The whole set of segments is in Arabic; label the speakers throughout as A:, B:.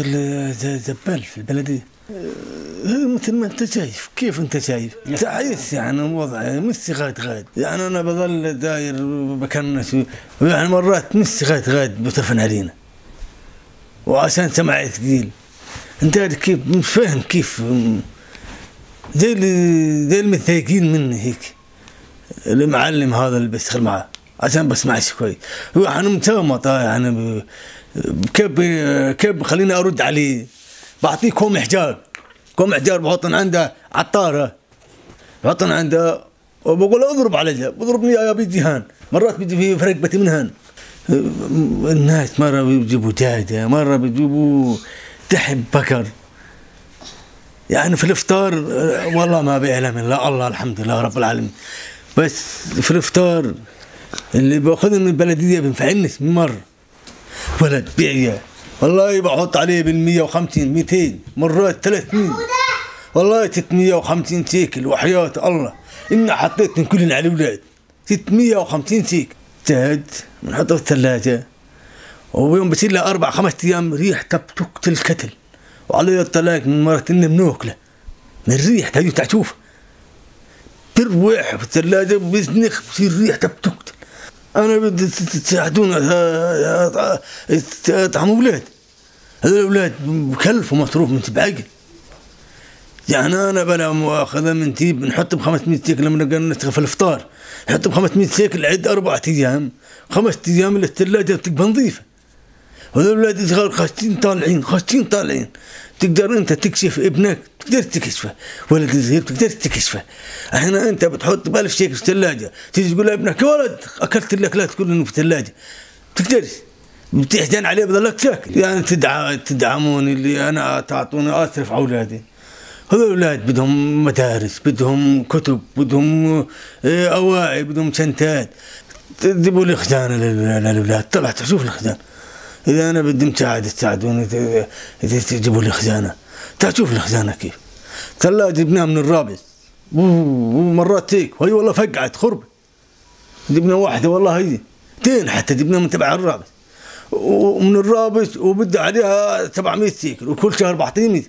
A: اشتغل زبال في البلديه آه، مثل ما أنت شايف كيف أنت شايف؟ تعيس يعني وضع مش غاد غاد. يعني أنا بظل داير بكنس يعني مرات مش غاد غاد بترفن علينا. وعشان سمعي ثقيل أنت كيف مش فاهم كيف. زي زي المتضايقين مني هيك. المعلم هذا اللي بشتغل معاه. عشان بسمعش كويس. هو أنا متومط يعني كيف كيف خليني أرد عليه؟ بعطيه كوم حجار كوم حجار بحطن عنده عطارة. بحطن عنده وبقول اضرب علي بضربني يا ابي جيهان مرات بيجي في فرقبتي من هان. الناس مرة بيجيبوا جاده مرة بيجيبوا تحب بكر. يعني في الإفطار والله ما بيعلم إلا الله الحمد لله رب العالمين. بس في الإفطار اللي باخذه من البلديه بينفعني مرة. ولد بيعيا. والله بحط عليه بال 150 200 مرات 300 والله 650 سيكل وحياة الله. إن حطيت من كلنا على الأولاد. 650 سيكل جهد. بنحطه في الثلاجة. ويوم بصير له أربع خمس أيام ريح تقتل الكتل. وعلي الطلاق من مرة إنه بنوكله من الريح تجي تشوف تروح في الثلاجة بزنخ بصير ريح تقتل أنا بدي تساعدونا يطعموا أولاد هذول الأولاد مكلف ومصروف من تبعقل يعني أنا بلا مؤاخذة من تيب نحط ب 500 سيكل لما نشتغل في الافطار نحط ب 500 سيكل عد أربع أيام. خمس أيام الثلاجه تبقى نظيفة. هذول الأولاد صغار خاشين طالعين خاشين طالعين. تقدر أنت تكشف ابنك تقدر تكشفه ولد صغير تقدر تكشفه. أحنا أنت بتحط ب 1000 شيء في الثلاجة تيجي تقول لابنك يا ولد أكلت تقول انه في الثلاجة. تقدرش بتحزن عليه بضلك ساكت يعني تدعى تدعموني اللي أنا تعطوني أصرف على أولادي. هذول الأولاد بدهم مدارس بدهم كتب بدهم آه، أواعي بدهم شنتات. تجيبوا لي خزانة للأولاد طلعت أشوف الخزانة. إذا أنا بدي مساعدة تساعدوني تجيبوا لي خزانة. تعال شوف الخزانة كيف؟ ثلاجه جبناها من الرابط ومرات هيك وهي والله فقعت خرب. جبنا واحدة والله هي تين حتى جبنا من تبع الرابط ومن الرابط وبدي عليها 700 سيكل وكل شهر بعطيه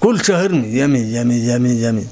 A: كل شهر 100 100 100 100 100